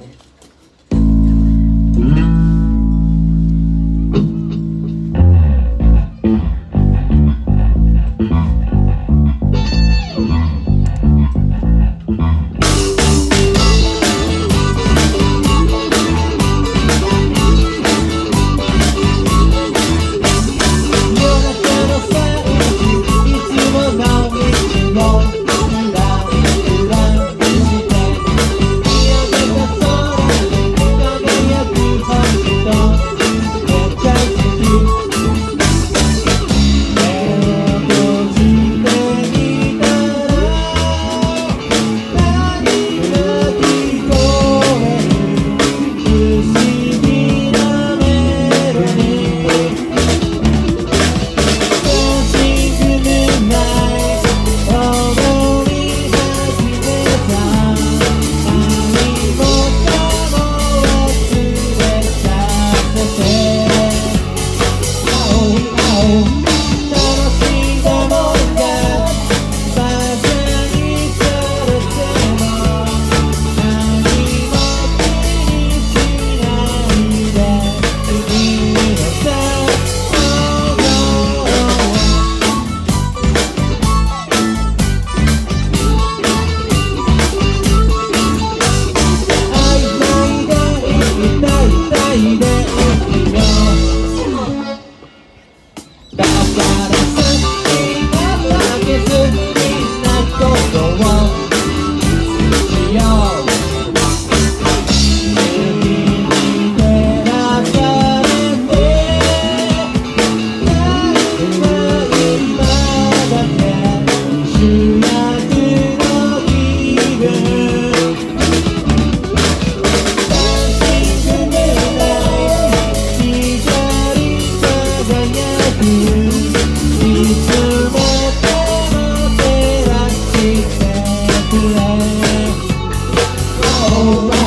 Amen. Oh,